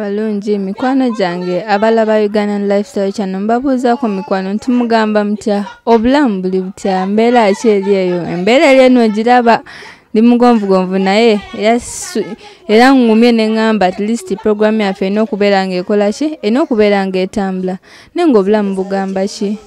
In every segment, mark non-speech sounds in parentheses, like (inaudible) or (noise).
abalungi mikwano gyange abalaba ugandan lifestyle kyano mbabuuzaako mikwano nti mugamba mutya obulamu buli butya? Mbeera ki eri eyo? Embeera eri eno giraba ndi mugonvugonvu naye era ngumye neŋŋamba at least programu yaffe erina okubeera ngaekola ki erina okubeera ngaetambula naye ngaobulamu bugamba ki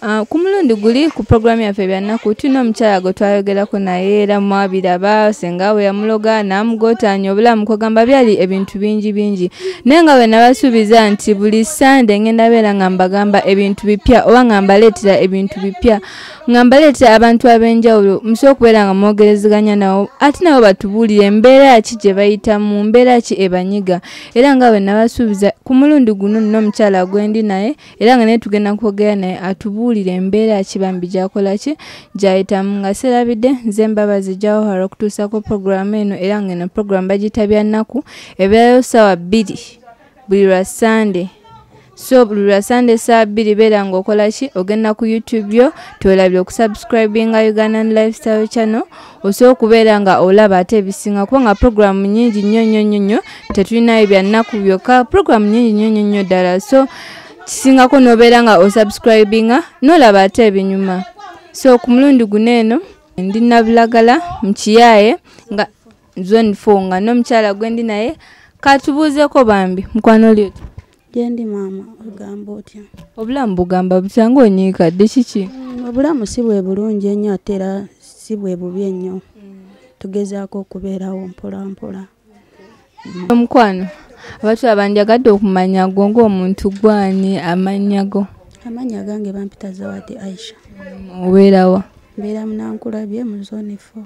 ku mulundi guli ku programu yaffe byannaku tulina omukyala gwe twayogerako naye era mwabiraba senga we yamuloga namugotaanya obulamu kwegamba byali ebintu bingi bingi. Naye nga bwe nabasuubiza nti buli sande ngenda beera nga mbagamba ebintu bipya oba nga mbaleetera ebintu bipya nga mbaleetera abantu ab'enjawulo musobola okubeera nga mwogerezeganya nabo ate nabo batubuulire embeera ki gye bayitamu mbeera ki ebanyiga era nga bwe nabasuubiza ku mulundi guno nina omukyala gwendi naye era nga naye tugenda kwogera naye atubuulire okuwulira embeera kibambi gyakola ki? Gyayitamu nga serabidde nze mbabazi jawahara okutuusako puroguramu eno era nga eno puroguramu bagitabya nnaku ebeerayo ssaawa bbiri. Buli lwa sande so buli lwa sande saa bbiri beera ngaokola ki? Ogenda ku youtube yo tolabire okusubscribinga ugandan lifestyle channel osobola okubeera nga olaba ate ebisinga kubanga puroguramu nyingi nnyo nnyo nnyo nnyo tetulinayo byannaku byokka. Puroguramu nyingi nnyo nnyo nnyo ddala. So kisingako nobeera nga osubscribinga nolaba ate ebinyuma. So ku mulundi guno eno ndi nabulagala mukiyaaye nga zone f nga nomukyala gwendi naye katubuuzeko bambi. Mukwano oli oti? Gyendi maama ogamba otya? Obulamu bugamba butya ngaonyiikadde kiki? Obulamu si bwe bulungi ennyo ate era si bwe bubi ennyo. Tugezaako okubeerawo mpolampola omukwano abantu abandyagadde okumanya go ngaomuntu gwani amannya go. Amannya gange bampita zawadi aisha. Obeerawa mbeera munankulabye mu zone f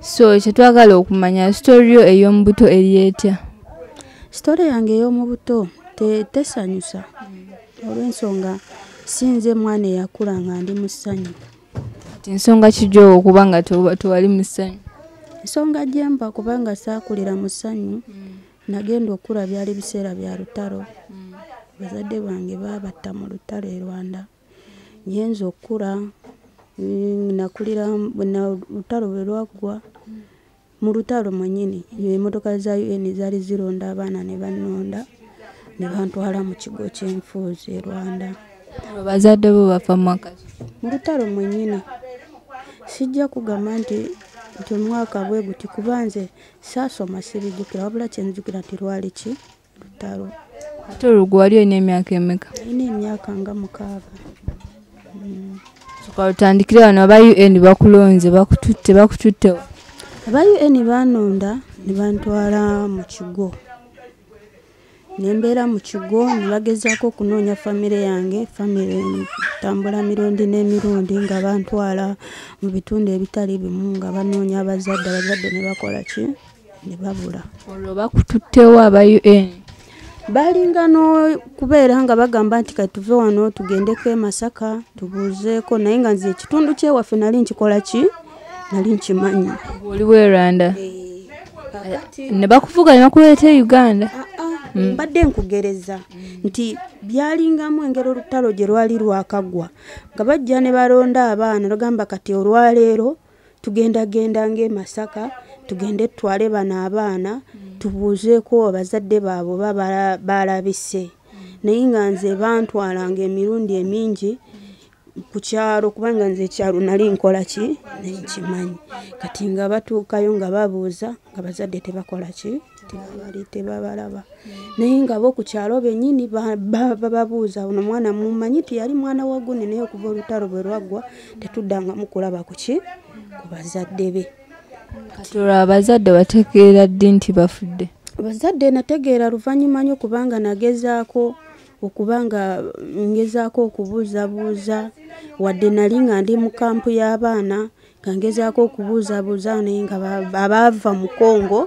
so kyetwagala okumanya sitoriyo ey'omubuto eryetya sitole yange ey'omu buto tesanyusa. Olw'ensonga sinze mwana eyakula nga ndi mu ssanyu. Ti nsonga kijoowo okuba nga tewali mu ssanyu? Ensonga gyemba kubanga saakulira mu ssanyu nagenda okula byali biseera bya lutalo. Bazadde bange baabatta mu lutalo e rwanda. Nyenza okula nakulira lutalo bwe lwaggwa mu lutalo mwenyini emotoka za un zaali zironda abaana ne banonda ne bantwala mu kigo kyenfuuzi e rwanda. Bazadde bo bafa mu lutalo mwenyini sijja kugamba nti nti omwaka bwe guti kuba nze saasoma sibijjukira wabula kyenzijukira nti lwali ki? Lutalo. Ate olugwe wali olina emyaka emeka? Alina emyaka nga mukaaga. Soka lutandikire wano aba un bakulonze bakututte bakututtewa aba un banonda ne bantwala mu kigo nembeera mu kigo ne bagezaako okunoonya famire yange famire tambula mirundi n'emirundi nga bantwala mu bitundu ebitali bimu nga banoonya abazadde abazadde ne bakola ki? Ne babula. Olwo bakututtewo aba un balinga n'okubeera nga bagamba nti katuve wano tugendeko e masaka tubuuzeeko naye nga nze ekitundu kyewaffe nali nkikola ki? Nali nkimanyi. Oliwo e rwanda? Ne bakuvuga ne bakuleeta e uganda mbadde nkugereza nti byalingamu engero olutalo gye lwali lwakagwa nga bajja ne balonda abaana bagamba kati olwaleero tugendagenda ngaemasaka tugende tutwale bano abaana tubuuzeeko abazadde baabwe oba balabise naye nga nze bantwalanga emirundi emingi ku kyalo kubanga nze ekyalo nali nkola ki? Nenkimanyi kati nga batuukayo nga babuuza nga bazadde tebakola ki tebabali tebabalaba. Naye nga bo ku kyalo bennyini bababuuza ono mwana mumanyi tiyali mwana wagune naye okuva olutalo bwe lwaggwa tetuddanga mukulaba ku ki? Ku bazadde be. Kati olwo abazadde bategeera ddi nti bafudde? Abazadde nategeera luvannyuma nyo kubanga nagezaako okuba nga ngezaako okubuuzabuuza. Wadde nali nga ndi mu kampu y'abaana nga ngezaako okubuuzabuuza naye nga abaava mu kongo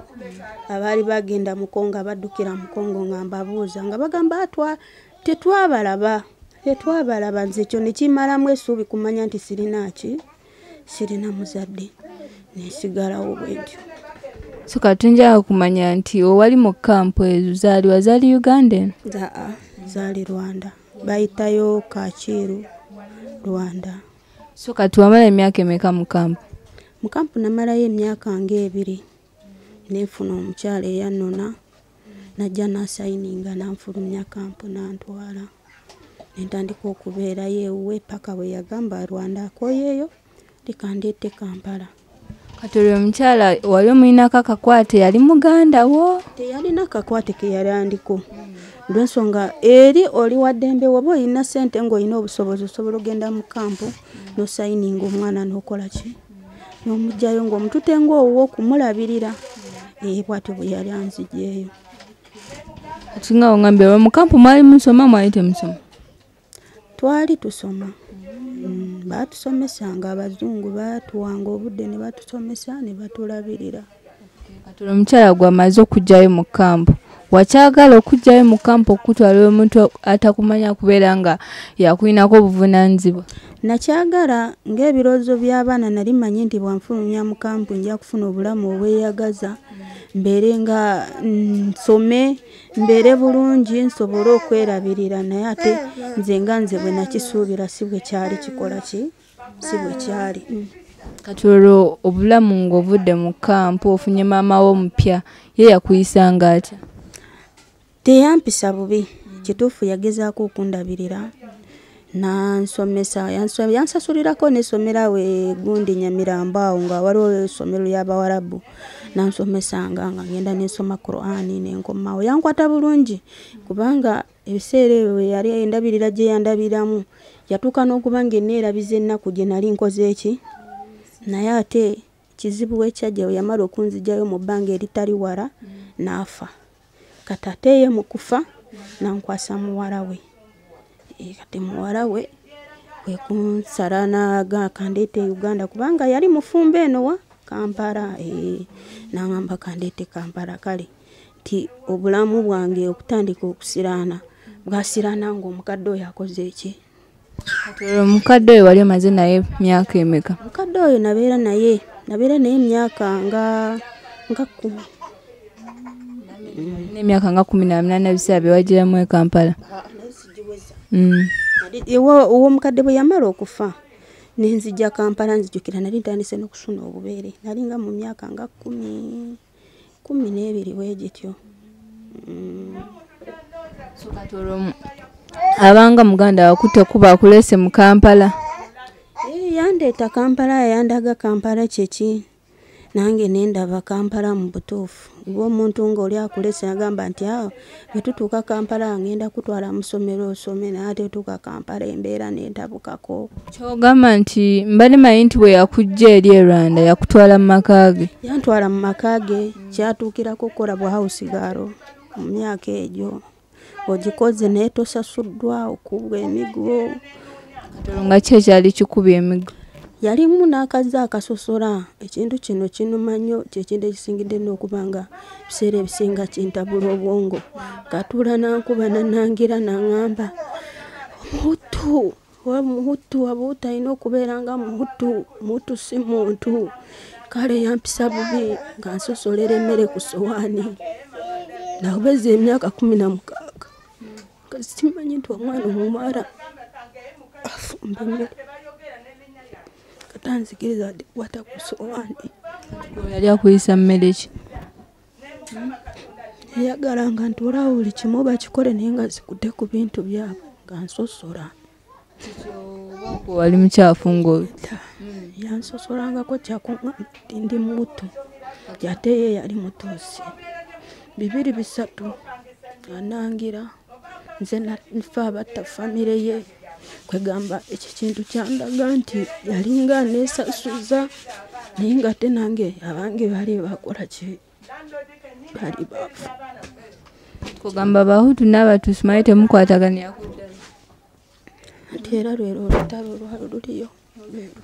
abaali bagenda mu kongo abaddukira mu kongo nga mbabuuza nga bagamba atwa tetwabalaba tetwabalaba nze ekyo nekimalamu esuubi kumanya nti sirinaki sirina muzadde nesigalawo bwentyo so katunjala kumanya nti owali mu kampu ezo zaaliwa zaali uganda eno? Aa zaali rwanda. Bayitayo kakiiru rwanda so kati wamala emyaka emeka mu kampu? Mu kampu namalayo emyaka ngaebiri nenfuna omukyala eyanona najja nasayininga nanfulumya kampu nantwala. Nentandika okubeerayo ewuwe paka bwe yagamba rwanda akoyeeyo likandeete kampala. Kati olyo omukyala wali omuyinako akakwate yali muganda wo? Teyalina kakwate keyalandiko lwensonga eri oli waddembe waba olina sente ngaolina obusobozi osobola ogenda mu kampu nosayininga omwana nokola ki? Nomugjayo ngaomutute ngaowuwo okumulabirira. Ee bwatyo bwe yali anzijeeyo ati nga oŋambe omukampu mwali musoma mwali temusoma? Twali tusoma. Mm, batusomesanga abazungu batuwanga obudde ne batusomesa ne batulabirira. Kati olwo omukyala gwamaze okugjayo mu kampu wakyagala okugjayo mu kampu okutwala omuntu atakumanya kubeera nga yakulinako obuvunanyizibwa nakyagala ng'ebirowoozo by'abaana nali manyi nti bwanfulumya mu kampu nja kufuna obulamu obweyagaza mbeere nga nsome mbeere bulungi nsobole okwerabirira naye ate nze nga nze bwe nakisuubira si bwe kyali kikola ki si bwe kyali. Mm. kati olwo obulamu ng'ovudde mu kampu ofunye maama wo omupya ye yakuyisanga atya teyampisa bubi. Kituufu yagezaako okundabirira. Nansomesa yansasulirako nesomera we gundi nyamirambo awo nga waliwo essomero ly'abawarabu nansomesanga nga ngenda nensoma qurani nenkomawo. Yankwata bulungi kubanga ebiseera ebyo yali endabirira gye yandabiramu yatuuka n'okuba nga eneerabiza ennaku gye nali nkoze eki? Naye ate kizibu wekyajja we yamala okunzigyayo mu bbanga eritali wala n'afa kati ate ye mu kufa nankwasa muwala we. Eh, kati muwala we kwekunsala naga kandeete uganda kubanga yali mufumba eno wa kampala. Eh, naŋamba kandeete kampala kale nti obulamu bwange okutandika okusiraana bwasiraana ngaomukadde oyo akoze eki omukadde oyo wali omaze naye myaka emeka? Omukadde oyo nabeera naye nabeera naye emyaka nga nga kumi n'emyaka nga kumi na munaana ebiseera bye wagiramu e kampala. Mm. owomukadde bwe yamala okufa nenzija kampala nzijukira nali ntandise n'okusuna obubeere. Nali nga mu myaka nga kumi kumi n'ebiri bwegityo Mm. so kati olwo abanga muganda wakutte kuba akulese mu kampala? Eh, yandeeta kampala yandaga kampala kyeki nange nendaba kampala mu butuufu oba omuntu ngaoli akulese agamba nti awo bwetutuuka kampala ngenda kutwala musomero osome naye ate tuuka kampala embeera nentabukako. Kyogamba nti mbadde manyi nti bwe yakujja eri e rwanda yakutwala mu maka ge. Yantwala mu maka ge kyatuukirako okukola bwa hausigaro mu myaka egyo. Ogikoze naye tosasuddwa okubwa emigwo kati olwo nga ki ekyali kikuba emigo yalimu n'akazi akasosola ekintu kino kinuma nnyo kyekintu ekisingidde n'okuba nga biseera ebisinga kintabula obwongo katuula nankuba nanangira naŋŋamba omuhutu oba muhutu waba otalina okubeera nga muhutu muhutu si muntu. Kale yampisa bubi nga nsosolera emmere ku sowaani naweza emyaka kumi na mukaaga. Nga simanyi nti omwana omuwala afumba emmere katanzikiriza ddi kukwata ku sowaani yali akuyisa mmere ki? Eyagala nga ntulawo buli kimu bakikole naye nga zikutte ku bintu byabwe nga nsosola. Gwe wali mukyafu ngaoyo yansosolangako kyakuŋa nti ndi muto ate ye yali mutuusi. Bibiri bisatu anangira nze nafa abatta famire ye kwegamba ekyo kintu kyandaga nti yalinga nesasuza naye nga ate nange abange bali bakola ki? Bali bafu kugamba abahutu n'abatuusi mali temukwataganira kuddala nti era lwero olutalo olwalo luliyo. Olwero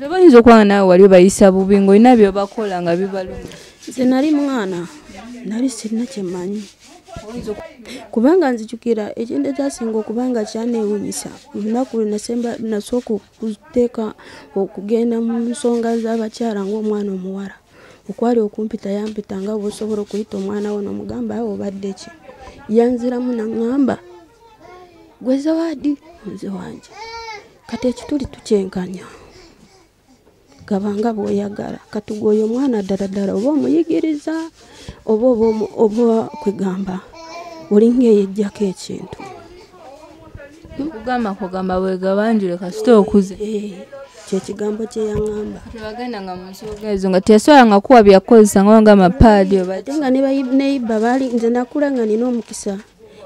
kale bayinza okuba naawe wali bayisa bubi ngaolina byobakola nga bibaluma. Nze nali mwana nali sirina kyemanyi kubanga nzijukira ekintu ekyasinga okubanga kyanewunyisa olunaku lwe nasooka okuteeka okugenda mu nsonga z'abakyala ngaomwana omuwala. Okwali okumpita yampita nga bwosobola okuyita omwana wo nomugamba awe obadde ki? Yanziramu naŋŋamba gwe zawaadi? Nze wange. Kati ekituli tukyenkanya gabanga bw'oyagala. Katuga oyo omwana ddala ddala oba omuyigiriza oba oba kwegamba olinga eyejjako ekintu. Kugamba kugamba bwegabanjule kasita okuze. Eh, kyekigambo kyeyaŋŋamba tebagendanga mu nsoga ezo nga teyasobolanga kuwa byakozesa nga nga amapaadi oba ate nga neiba baali nze nakula nga nina omukisa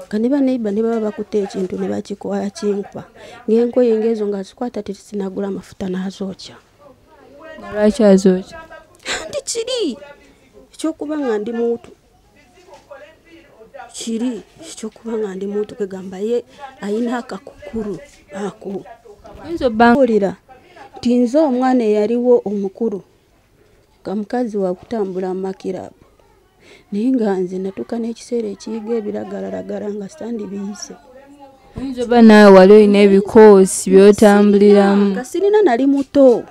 nga ne baneiba ne baba bakuta ekintu ne bakikola kinkuba. Ng'enkoye ngaezo nga zikwata tesinagula amafuta n'azookya nga lwaki azookya ndi kiri? Ekyokuba nga ndi muntu kiri? Ekyokuba nga ndi muntu kwegamba ye ayina akakukulu ako. Oyinza obbanga mpulira nti nze omwana eyaliwo omukulu nga mukazi wakutambula mu makirabu naye nga nze natuuka n'ekiseera ekiyiga ebiragalalagala nga sitandi biyise oyinza obba naawe wali olina ebikoosi byotambuliramu? Nga sirina nali muto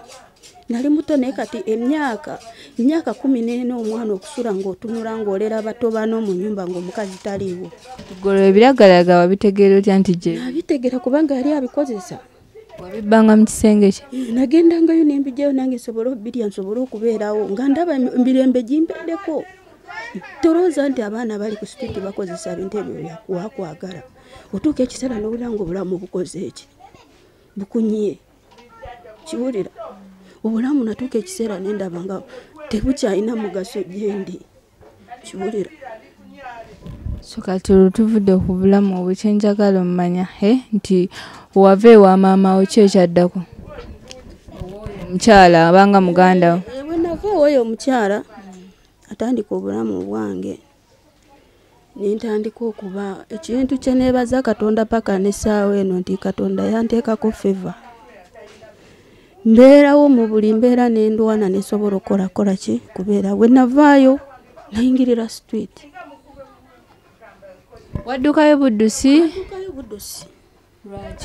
nali muto naye kati emyaka emyaka kumi n'ena omwana okusula ng'otunula ng'olera bato bano mu nyumba ng'omukazi taliiwo. Golo ebiragalaga wabitegeera otya nti gye? Nabitegera kubanga yali abikozesa. Wabibbanga mu kisenge kye? Nagendangayo nembijjayo nange nsobole obirya nsobole okubeerawo nga ndaba emirembe gimbeddeko tolowooza nti abaana bali ku sitiiti bakozesa bintu ebyo byawakwagala otuuka ekiseera nowulira nga obulamu bukoze eki bukunyiye kiwulira obulamu natuuka ekiseera nendaba nga tebukyalina mugaso gyendi kiwulira so kati olwo tuvudde ku bulamu obwo kyenjagala omumanya e nti wava ewa maama wo ki ekyaddako omukyala abanga muganda wo. Eh, bwe nava oyo omukyala atandika obulamu bwange. Nentandika okuba ekintu kyeneebaza katonda paka nesaawa eno nti katonda yanteekako feva mbeerawo mu buli mbeera nendwana nesobola okukolakola ki? Kubeera bwe navaayo nayingirira street. Waddukayo buddusi? Buddusi.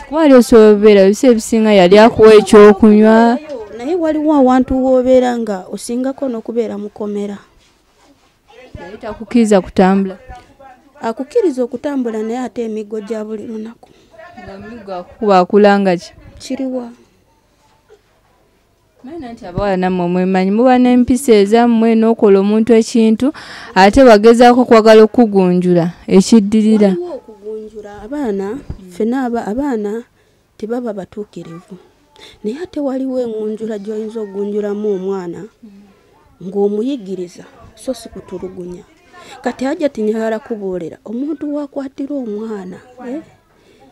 Kuba ali osobola obeera ebisa ebisinga yali akuwa ekyokunywa? Naye waliwo awantu woobeera nga osingako n'okubeera mukomera. Yali takukkiriza kutambula? Akukkiriza okutambula naye ate emiggo gya buli lunaku. Nga migo akukuba akulanga ki? Kiriwa Manya nti abawala nammwe mwemanyi muba n'empisa ezammwe n'okola omuntu ekintu ate wagezaako kwagala okugunjula ekiddirira. Okugunjula abaana ffena aba abaana tebaba batuukirivu. Naye ate waliwo engunjula gy'oyinza okugunjulamu omwana ng'omuyigiriza so si kutulugunya. Kati ajja tinyagala kuboolera omuntu wakwatira omwana eh,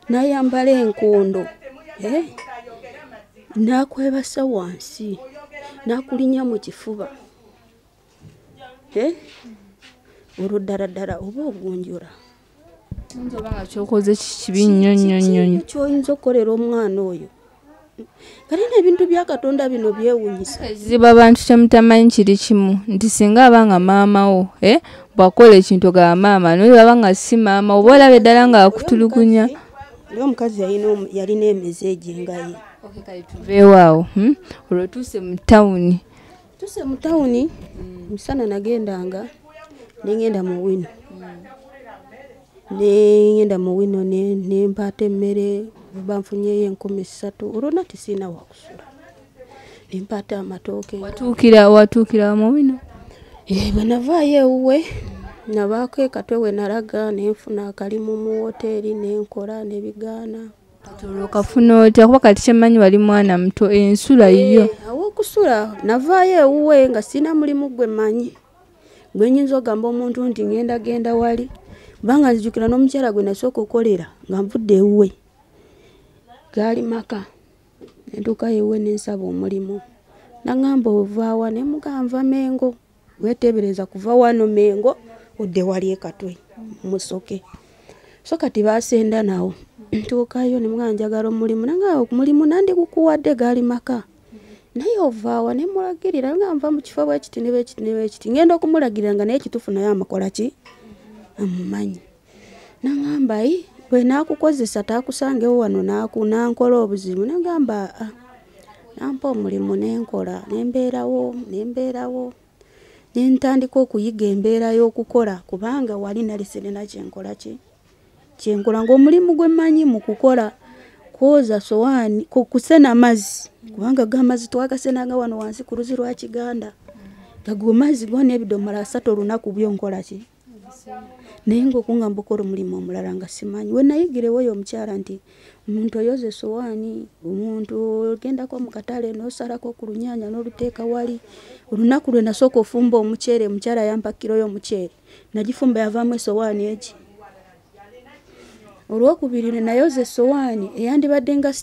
n'ayambala enkondo eh, n'akwebasa wansi n'akulinya mu kifuba. Olwo ddala ddala oba ogunjula? Oyinza oba nga kyokoze kibi nnyo nnyo nnyo kyoyinza okukolera omwana oyo? Kale n'ebintu bya katonda bino byewunyisa. Ekizibu abantu kyemutamanyi kiri kimu nti singa aba nga maama wo eh, bwakola ekintu ga maama naye baba nga si maama oba olaba eddala nga akutulugunya. Oli omukazi yalina omu- yalina emize egyengaye tuveewaawo hmm? olwo tuuse mu tawuni tuse mu tawuni musana nagendanga nengenda mu wino nengenda mu wino ne- nempaata emmere oba nfunyeyo enkumi ssatu olwo nati siina wakusula nempaata amatooke watuukira watuukira mu bino Eh, bwe navaayo ewuwe nabaako ekatwe we nalaga nenfuna akalimu mu woteeri nenkola nebigaana olwo kafuna otya kuba kati kyemmanyi wali mwana muto ensula Eh, awokusula navaayo ewuwe nga sina mulimu gwe manyi gwe nyinza ogamba omuntu nti ngenda genda wali kubanga nzijukira n'omukyala gwe nasooka okolera nga nvudde ewuwe. Gaali maka nentuukayo ewuwe nensaba omulimu. Naŋŋamba ovaawa nemuganva mengo weteebereza kuva wano mengo odde wali ekatwe musoke. So kati basenda nawo ntuukayo nemugamba njagala omulimu. Nanga omulimu nandi gukuwadde gaali maka. Naye ovaawa nemulagirira nga nva mu kifo bwekiti ne bwekiti ne bwekiti ngenda okumulagirira nga naye kituufu naye amakola ki? Amumanyi. Naŋamba i bwe naakukozesa taakusangewo wano nankola obuzibu. Nagamba "Ah, nampa omulimu nenkola. Nembeerawo nembeerawo. Nentandika okuyiga embeera y'okukola kubanga wali nali sirina kyenkola ki kyenkola ngaomulimu gwe mmanyi mu kukola kwoza sowaani ku- kusena mazzi kubanga gamazzi twagasenanga wano wansi ku luzi lwa kiganda. Gago mazzi gona ebidomola asatu olunaku byonkola ki? Naye ngaokuŋŋamba okola omulimu omulala nga simanyi. Wenayigirewo oyo omukyala nti omuntu oyoza esowaani omuntu ogendako mu katale nosalako ku lunyanya n'oluteeka wali olunaku lwe nasooka ofumba omuceere omukyala yampa kiro y'omuceere nagifumba yavaamu esowaani eki olwokubiri nayoza esowaani eyandibadde nga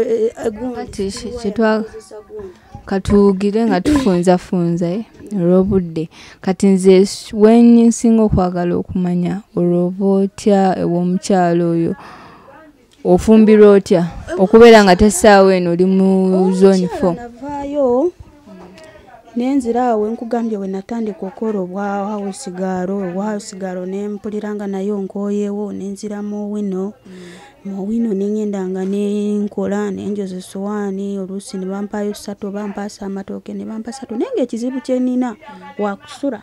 e, Kati ki- kitwa- katuwugire nga tufunzafunza eh, olw'obudde. Kati nze s- wensinga okwagala okumanya olwoba otya ew'omukyalo oyo ofumbirwa otya? Okubeera nga tesaawa eno oli mu zone fo navaayo nenzira awo wenkugambye we natandika okola obwawosigaalo obwawosigaalo nempuliranga nayo nkoyewo nenzira mu wino muwino neŋendanga nenkola nenjoza esowaani oluusi ne bampayo ssatu oba mpaasa amatooke ne bampa ssatu naye ngaekizibu kyenina wakusula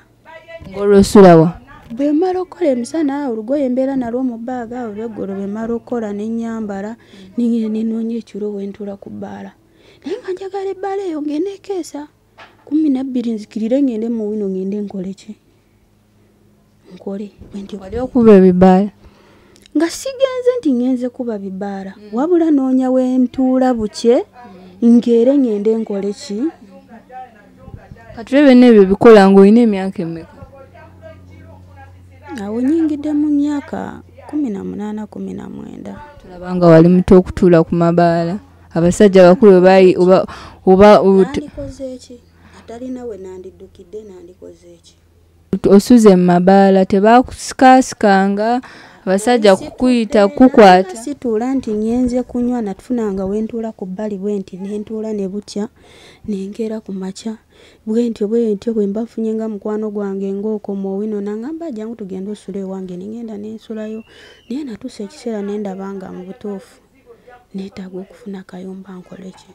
ngaolwosulawa bwe mala okukola emisana olugoye mbeera nalwo mu bbaaga olweggolo bwe mala okukola nenyambala nengenda nenoonya ekiro wentula ku bbaala. Naye nga njagala ebbaala eyo ngende ekeesa kumi nabbiri nzikirire ngende mu wino ngende nkole ki? Nkole wali okuba ebibaala? Nga sigenze nti ngenze kuba bibaala. Wabula noonya wentuula bukye ngeere ngende nkole ki? Kati byonna ebyo bikola ngaolina emyaka emeka awo nyingidde mu myaka kumi na munaana kumi na mwenda. Tulaba nga wali muto okutuula ku mabaala. Abasajja bakulu bayi oba atalina we nandiddukidde nandikoze eki osuze mu mabaala tebakusikaasikanga abasajja kukuyita kukwata. situula nti nyenze kunywa natufunanga wentuula ku bbali bwenti nentuula ne butya nenkeera ku makya. Bwentyo bwentyo bwe mbafunye nga mukwano gwange ngaokoma owino nangamba jangu tugende osula ewange nengenda nensulayo naye natuusa ekiseera nendabanga mu butuufu neetaaga okufuna kayumba nkoleki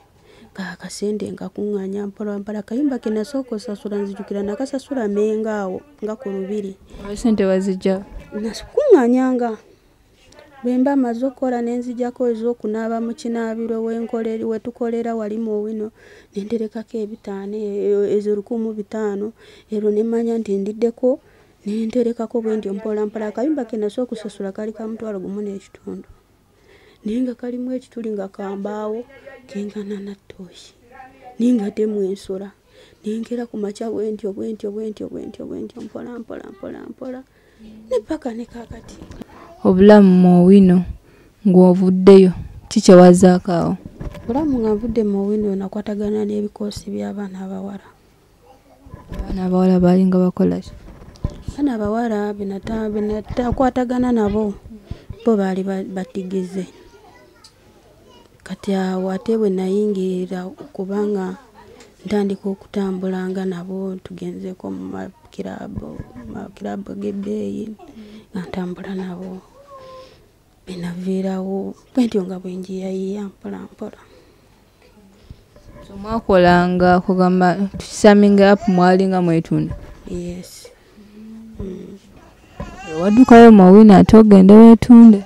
kaakasente nkakuŋŋanya mpolampala kayumba ke nasooka osasula nzijukira nakasasula menga awo nga ku lubiri. Sente wazijja? Nakuŋŋanyanga bwe mba maze okukola nenzijako ez'okunaaba mu kinaabiro wetukolera wali mu wino nenterekako ebitaano e- ezo lukumu bitaano ero nemanya nti ndiddeko nenterekako bwentyo mpolampola akayumba ke nasooka okusasula kali ka mutwalo gumu n'ekitundu naye nga kalimu ekituli nga kambaawo kenkana nattooshi naye nga temu ensula nenkera ku makya bwentyo bwentyo bwentyo bwentyo bwentyo mpola mpola mpola mpola. Ne paka ne kakati obulamu mu wino ng'ovuddeyo kikyewazaako awo? Bulamu nga nvudde mu wino nakwatagana n'ebikoosi by'abaana abawala. Abaana abawala baalinga bakola ki? Abaana abawala benatakwatagana nabo bo baali ba- batigize kati awo ate bwe nayingirira kubanga ntandika okutambulanga nabo tugenzeko mu makirabu makirabu g'ebbeeyi nga ntambula nabo. Benaviirawo bwentyo nga bwenjiyayiya mpola mpola. So mwakolanga kugamba tukisaminga apu mwalinga mwetunda? Yes. Waddukayo mu wino ate ogende weetunde?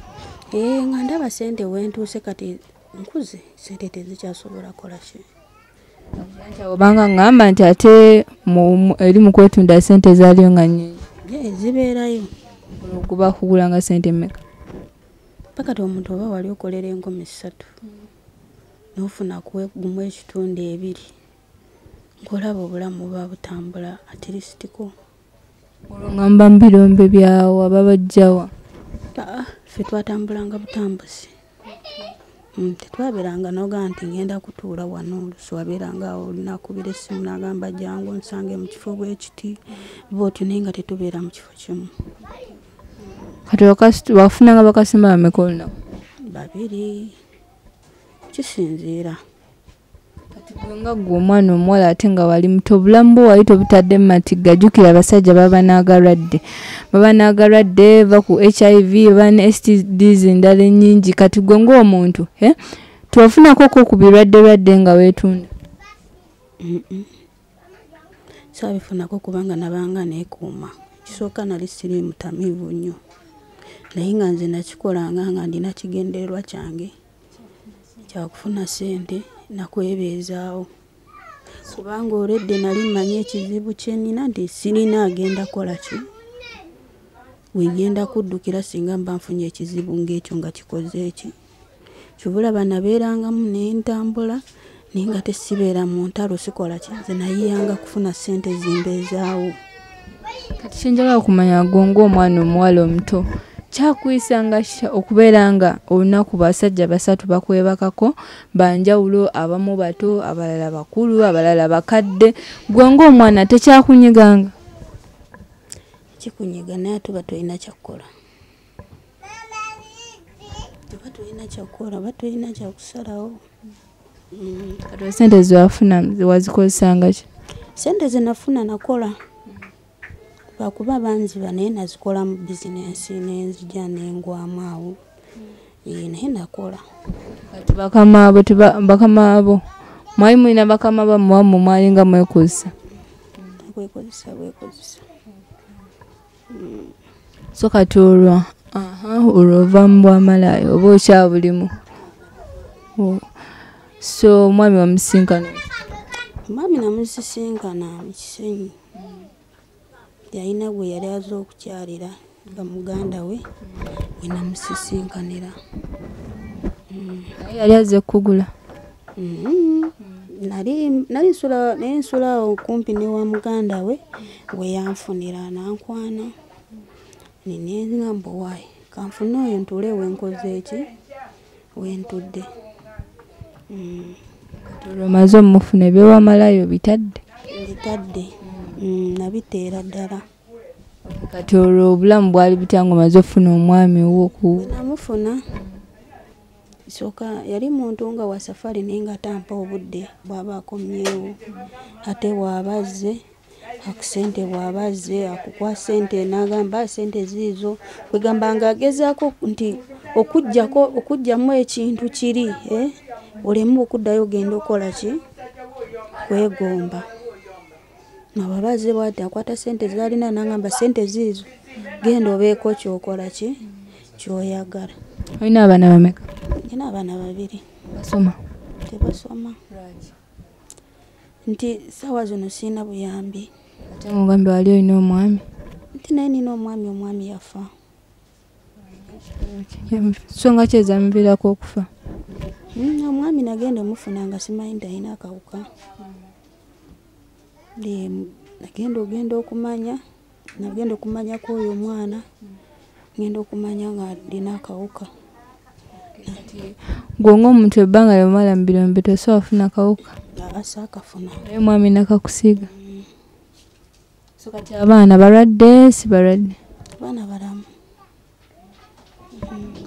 Ee nga ndaba sente wentuuse kati nkuze sente tezikyasobola kola ki? Obanga ŋŋamba nti ate eri mu kwetunda sente zaaliyo nga nnyingi. Ye zibeerayo. Okuba kugulanga sente mmeka? Pakati omuntu oba wali okolera enkumi ssatu nofuna gumu ekitundu ebiri nkolaba obulamu buba butambula atirisitiko olwo ŋŋamba mu birombe byawo ababajjawa aa ffe twatambulanga butambuzi tetwabeeranga nogaa nti ngenda kutuula wano olusi wabeeranga awo olinakubira essimu nagamba jangu nsange mu kifo bwekiti bootyo naye nga tetubeera mu kifo kimu. Kati wafunanga bakasima bameka olunaku? Babiri kisinziira gwe nga gwe omwana omuwala ate nga wali muto. Obulamu bwo wali tobutadde mu matigga jjukira abasajja baba n'agalwadde. Baba n'agalwadde va ku hiv baba ne stds endala ennyingi. Kati gwe ng'omuntu eh? tiwafunakoko ku birwadde lwadde nga weetunda. Saabifunako kubanga nabanga neekuuma kisooka nali siri mutamiivu nnyo. Naye nga nze nakikolanga nga ndina kigendererwa kyange. Kyakufuna sente nakwebeezaawo. Kubanga olwedde nali mmanyi ekizibu kyenina nti sirina agenda kola ki? Wegenda kuddukira singa mba nfunye ekizibu ngaekyo nga kikoze eki kibulaba nabeerangamu nentambula naye nga tesibeera mu ntalo sikola ki? Nze nayiyanga kufuna sente zimbeezaawo. Kati kyenjagala okumanya gwe ngaomwana omuwala omuto kyakuyisanga kitya okubeera nga olunaku basajja basatu bakwebakako banjawulo abamu bato abalala bakulu abalala bakadde. Gwe ngaomwana tekyakunyiganga? Kikunyiga naye tuba tulina kyakkola. Tuba tulina kyakkola oba tulina kyakusalawo. Kati esente zewafuna wazikozesanga ki? Sente zenafuna nakola lwakuba banziba naye nazikolamu bizinensi nenzija nengwamu awo. Eh, naye nakola. Kati bakama abo teba- bakama abo mwali mulina bakama bamuwamu mwali nga mwekozesa. Bwekozesa bwekozesa so kati olwo aha olwo ova mu bwamalayo oba okyabulimu Oh. so omwami wamusinkana omwami namusisinkana mukisenyi yalina gwe yali aza okukyalira nga muganda we we namusisinkanira. Yali azze kugula Mhm. nali nsula awo kumpi ne wa muganda we we yanfunira nankwana. Ninengamba waayi kanfune oyo ntule wenkoze eki? Wentudde Mm, kati olwo omaze omufuna ebyowamalayo bitadde. Mbitadde Mm, nabiteera ddala. Kati olwo obulamu bwali butya nga omaze okufuna omwami owoku namufuna soka yali muntu nga wa safari naye nga tampa obudde bw'aba akomyewo. Ate bw'abazze akusente bw'abazze akukwa sente n'agamba sente ziizo kwegamba nga agezaako nti okuggyako okuggyamu ekintu kiri eh? olemu okuddayo ogenda okola ki? Kwegomba nababaze bwati akwata sente zalina nagamba sente ziizo genda obeeko kyokola ki? Kyoyagala. Olina abaana bameka? Nina abaana babiri. Basoma. Tebasoma. Nti sawa zino siina buyambi. Ate mugambe wali olina omwami? Nti naye nina omwami omwami yafa. Nsonga ki ezamuviirako okufa? Omwami nagenda omufuna nga simanyi nti alina akawuka nagenda ogenda okumanya nagenda okumanya kwoyo omwana ngenda okumanya nga alina akawuka gwe ngaomuntu ebbanga lyomala mu birombe tosobola wafuna kawuka asa akafuna. Naye mwami nakakusiiga? So kati abaana balwadde si balwadde? Abaana balamu.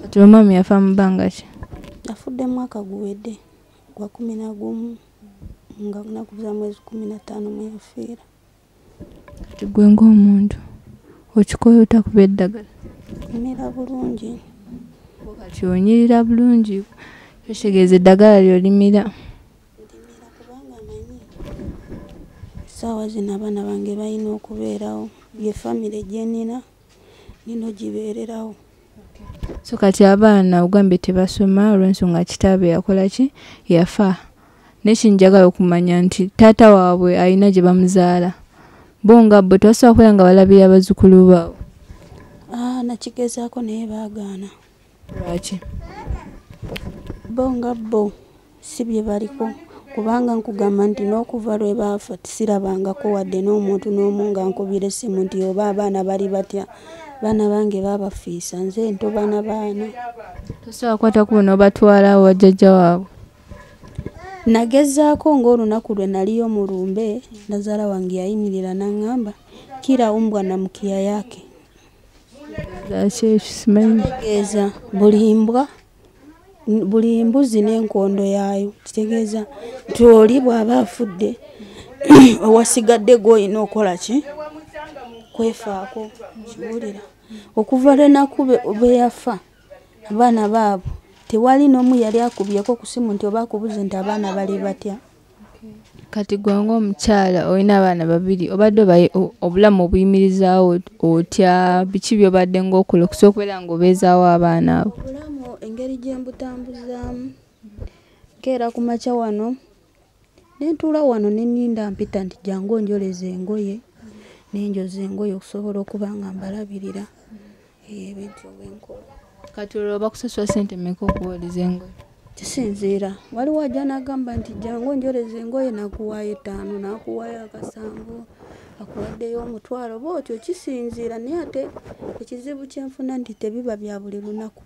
Kati omwami yafa mu bbanga ki? Afudde mwaka guwedde gwa kumi na gumu nga lunaku za mwezi kumi na ttaano mweyafiira kati gwe ngaomuntu okikola otakuba eddagala? Kumira bulungi. Kati onyirira bulungi kitegeeza eddagala lyolimira. Ndimira kubanga manyi saawa zino abaana bange balina okubeerawo. Ye famire gye nina nina ogibeererawo. So kati abaana ogambye tebasoma olw'ensonga kitaabe yakola ki? Yafa naye kinjagala okumanya nti taata waabwe alina gye bamuzaala. Bo nga bwe tebasobola kubeera nga balabira abazzukulu baabwe aa nakigezaako naye baagaana. Lwaki? Bo nga bo si bye baliko. Kubanga nkugamba nti n'okuva lwe baafa tisirabangako wadde n'omuntu n'omu nga nkubira essimu nti oba abaana bali batya. Baana bange baabafiisa nze ntobana baana tosobola kukwata kubo n'obatwala wa jjajja waabwe nagezaako ng'olunaku lwe naliyo mu lumbe nazaala wange yayimirira naŋŋamba kira umbwa na mkiya yake zaki ekyo simanyi. Kitegeeza buli mbwa buli mbuzi n'enkondo yaayo. Kitegeeza nti oli bw'aba afudde (clears throat) owasigadde gw'olina okola ki? Kwefaako kiwulira okuva lwenaku be- bwe yafa abaana baabo tewali n'omu yali akubyeko ku simu nti oba akubuze nti abaana bali batya. Kati gwe ngaomukyala olina abaana babiri obadde obulamu obuyimirizaawo otya? Biki byobadde ngaokola okusobola okubeera nga obeezaawo abaana abo? Obulamu engeri gye mbutambuzaamu. Keera ku makya wano nentuula wano neninda mpita nti jangu onjoleza engoye nenjoza engoye okusobola okuba nga mbalabirira ebintyo bwenkola kati olwo bakusasula sente mmeka okuwoleza engoye? Kisinziira. Waliwo ajja nagamba nti jangu onjoleza engoye nakuwaayo etaano nakuwaayo akasanvu akuwaddeyo omutwalo. Bootyo kisinziira naye ate ekizibu kyenfuna nti tebiba bya buli lunaku.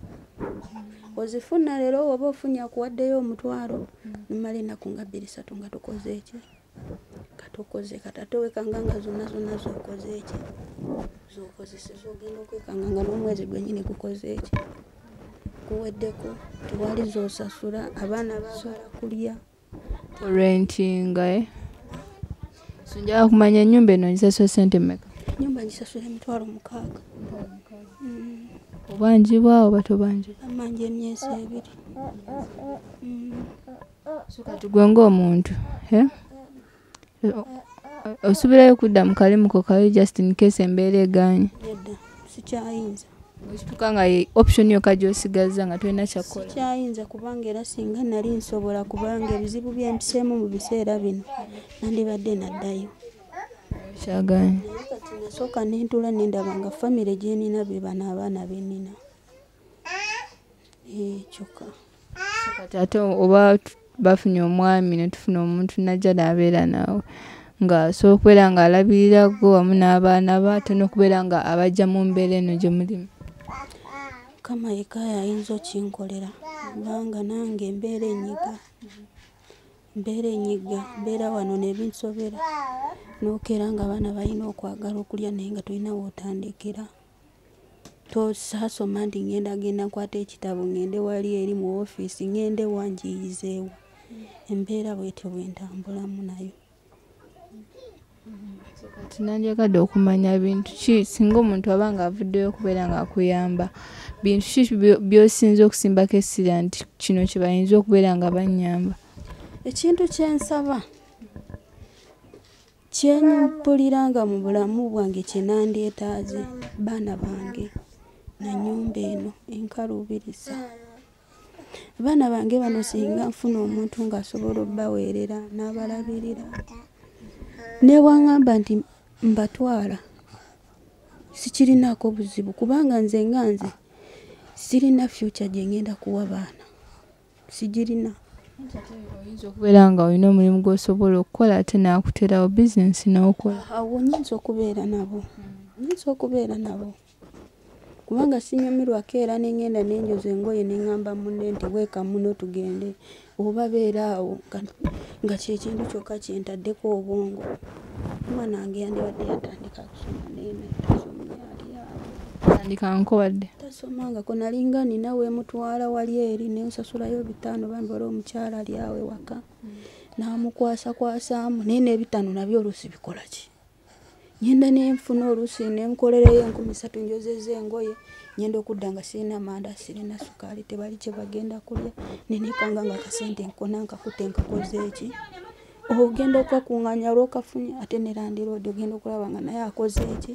Ozifuna leero oba ofunye akuwaddeyo omutwalo nimala enaku nga bbiri satu nga tukoze eki katukoze kati ate wekanga nga zonna zonna zokoze eki zokozeseza ogenda okwekanga nga n'omwezi gwenyini gukoze eki kuweddeko tewali zosasula abaana baagala kulya. Orentinga e so njala kumanya ennyumba eno ngisasula sente mmeka enyumba ngisasula emitwalo mukaaga. Obwangi bwawo bato bangi amanja emyezi ebiri. Mm. so kati gwe ng'omuntu eh? O- o- osuubirayo kudda mu kalimuko kayo just in case embeera egaanye sikyayinza. Ekituuka nga ye option yokka gyosigaza nga tolina kyakola sikyayinza kubanga era singa nali nsobola kubanga ebizibu byempiseemu mu biseera bino nandibadde naddayo. Kyagaanye nasooka nentula nendaba nga famire gyenina be bano abaana benina Eh, kyokka. Kati ate oba bafunye omwami netufuna omuntu najja nabeera naawe. Nga asobola okubeera nga alabirira go wamu n'abaana ba ate n'okubeera nga abajja mu mbeera eno gye mulimu. Mukama yekaayo ayinza okinkolera kubanga nange embeera enyiga. Mbeera enyiga mbeera wano nebinsobera. Nokeera nga abaana balina okwagala okulya naye nga tolina wootandikira tosasoma nti ngenda genda nkwata ekitabo ngende wali eri mu ofiisi ngende wanjiyizeewo embeera bwetyo bwentambulamu nayo. Kati nandyagadde okumanya bintu ki singa omuntu aba nga avuddeyo okubeera nga akuyamba bintu ki byo- byosinza okusimbako essira nti kino kye bayinza okubeera nga bannyamba? Ekintu kyensaba kyenyumpuliranga mu bulamu bwange kyenandyetaaze baana bange na nyumba eno enkaluubiriza abaana bange bano singa nfuna omuntu ng'asobola obbaweerera n'abalabirira nebwaŋŋamba nti mbatwala sikirinaako buzibu kubanga nze nga nze sirina fyuca gye ngenda kuwa baana. Sigirina. Oyinza okubeera nga olina omulimu gw'osobola okukola ate naakuterawo bizinesi n'okola? Awo nyinza okubeera nabo. Nyinza okubeera nabo kubanga sinyumirwako era nengenda nenjoza engoye neŋŋamba munne nti weeka muno tugende. Oba beera awo nga- kyekintu kyokka kyentaddeko obwongo. Omwana wange yandibadde yatandika kusoma naye naye tasomye ali awo. Tandika nkowadde tasomangako nalinga nina wemutwala wali eri nensasulayo bitaano bambala omukyala ali awo ewaka. Namukwasakwasaamu naye nebitaano nabyo oluusi bikola ki ngenda nenfuna oluusi nenkolereyo enkumi satu njozeza engoye ngenda okudda nga sirina manda sirina sukaali tebali kye bagenda kulya nenekanga nga akasente nkona nkakutte nkakoze eki. Ogenda okakuŋŋanya olwokafunye ate nerandiroodi ogenda okulaba nga naye akoze eki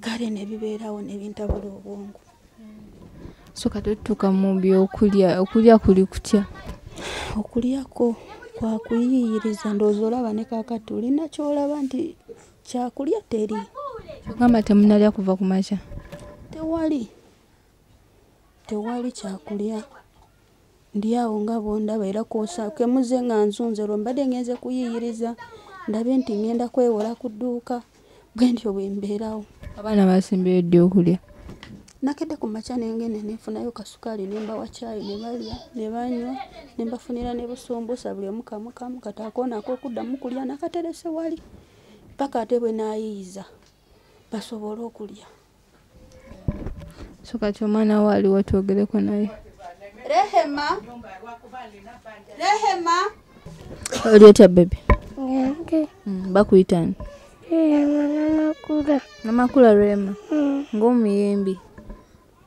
kale nebibeerawo nebintabula obwongo. So kati otutuuka mu byokulya okulya kuli kutya? Okulyako kwakuyiyiriza ndowooza olaba ne kakati olina kyolaba nti kyakulya teri? Ogamba temunalya kuva ku makya. Tewali. Tewali kyakulya. Ndi awo nga bondaba era kemuze nga nzunze lwe mbadde ngenze kuyiyiriza ndabe nti ngenda kwewola ku dduuka bwe ntyo bwe mbeerawo. Abaana basembeyo ddi okulya? Nakedde ku makya nengende nenfunayo kasukaali nembawa kyayi ne balya ne banywa ne mbafunira ne busumbusa buli omu kamu kamu kati akoonako okuddamu kulya nakaterese wali paka ate bwe nayiyiza basobole okulya. So kati omwana wo aliwo twogereko naye? Rehema rehema. Oli otya bebi Yange bakuyitani namakula. Lwema ng'omuyembi.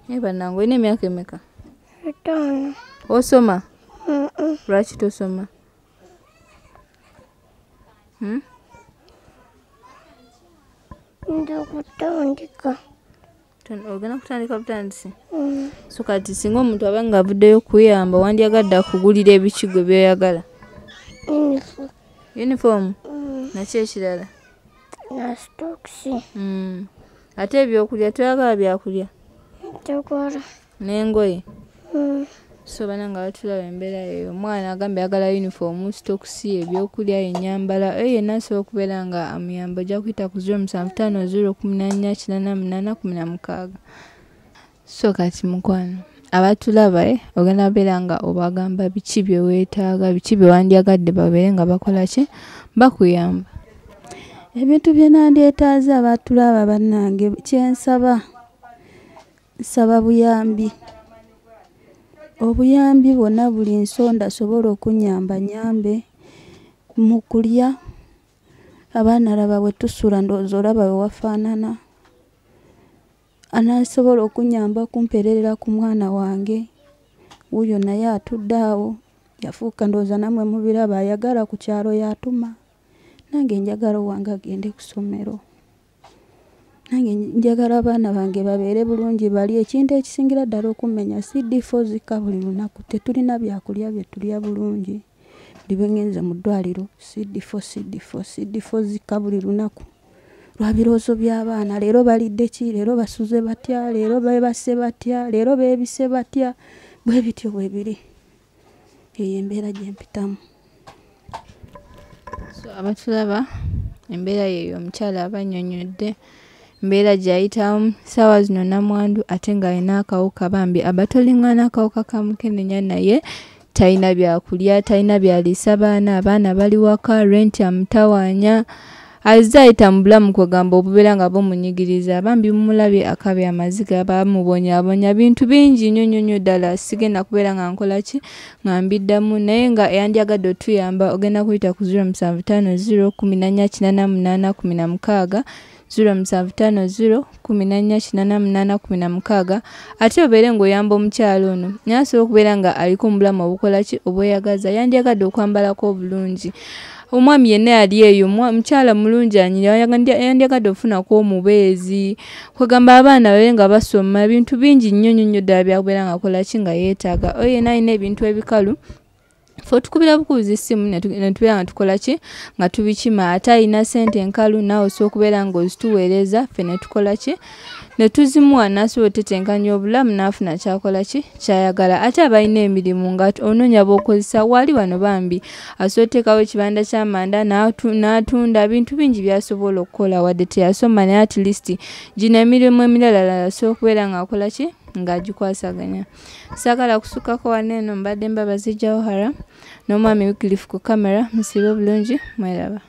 Naye bannange olina emyaka emeka? Osoma? Lwaki tosoma? Hmm? Nja kutandika Ton- ogenda kutandika butandisi Mm. so kati singa omuntu aba nga avuddeyo kuyamba wandyagadde akugulira ebikigo byoyagala Uniform. uniform Mm. naki ekirala Na stokisi. Mm. ate ebyokulya toyagala byakulya Njagala. n'engoye. So bana nga batulaba embeera eyo. Omwana agambye ayagala uniform stokisi ebyokulya enyambala eyo yenna asobola okubeera nga amuyamba ojja kuyita ku 0758 so kati mukwano abatulaba eh, ogenda beera nga obagamba biki byeweetaaga biki byewandyagadde babeere nga bakola ki? Bakuyamba. Ebintu bye nandyetaaze abatulaba bannange kyensaba nsaba buyambi obuyambi bwonna buli nsonda asobola okunyamba nyambe mu kulya. Abaana laba bwe tusula ndowooza olaba we wafaanana. Anasobola okunyamba kumpererera ku mwana wange. Wuuyo naye atudde awo yafuuka ndowooza namwe mubiraba ayagala ku kyalo yatuma. Nange njagala owange agende ku ssomero nange njagala abaana bange babeere bulungi bali ekintu ekisingira ddala okumenya sidifo zika buli lunaku tetulina byakulya bye tulya bulungi. Buli bwengenze mu ddwaliro sidifo sidifo sidifo zika buli lunaku. Lwa birowoozo by'abaana leero balidde ki? Leero basuze batya? Leero beebase batya? Leero beebise batya? Bwe bityo bwe biri. Eyo embeera gye mpitamu. So abatulaba embeera yeyo omukyala aba annyonnyodde embeera gy'ayitamu saawa zino namwandu ate ng'alina akawuka bambi. Abatolinga n'akawuka ka mukenenya naye talina byakulya talina byaliisa baana. Abaana bali waka renti amutawaanya azze ayita mu bulamu kwegamba obubeera nga bumunyigiriza. Bambi mumulabye akabi amaziga bamubonyaabonya bintu bingi nnyo ddala. Sigenda kubeera nga nkola ki? Nga mbiddamu. Naye nga yandyagadde otuyamba ogenda kuyita ku 0750 1488 0750 ate obeere ng'oyamba omukyalo ono naye asobola okubeera nga aliko omubulamu obukola ki obweyagaza yandyagadde okwambalako obulungi. Omwami yenna yali eyo mukyala mulungi anyira yandyagadde okufunako omubeezi kwegamba abaana babe nga basoma bintu bingi nnyo nnyo ddala byakubeera nga akola ki nga yeetaaga. Oyo yenna alina ebintu ebikalu fe otukubira bukubiza essimu ne tu- ne tubeera nga tukola ki? Nga tubikima. Ate alina sente enkalu naawe osobola okubeera nga ozituweereza ffe ne tukola ki? Ne tuzimuwa n'asobola otetenkanya obulamu n'afuna kyakola ki? Kyayagala. Ate abalina emirimu nga onoonya b'okozesa wali wano bambi. Asobola oteekawo ekibanda ky'amanda n'atu- n'atunda bintu bingi by'asobola okukola. Wadde teyasoma naye at least gino emirimu emirala asobola okubeera ng'akola ki ng'agikwasaganya saagala kusukako waneeno mbadde mbabazi jawahara n'omwami wikirifu ku kamera musibe bulungi mweraba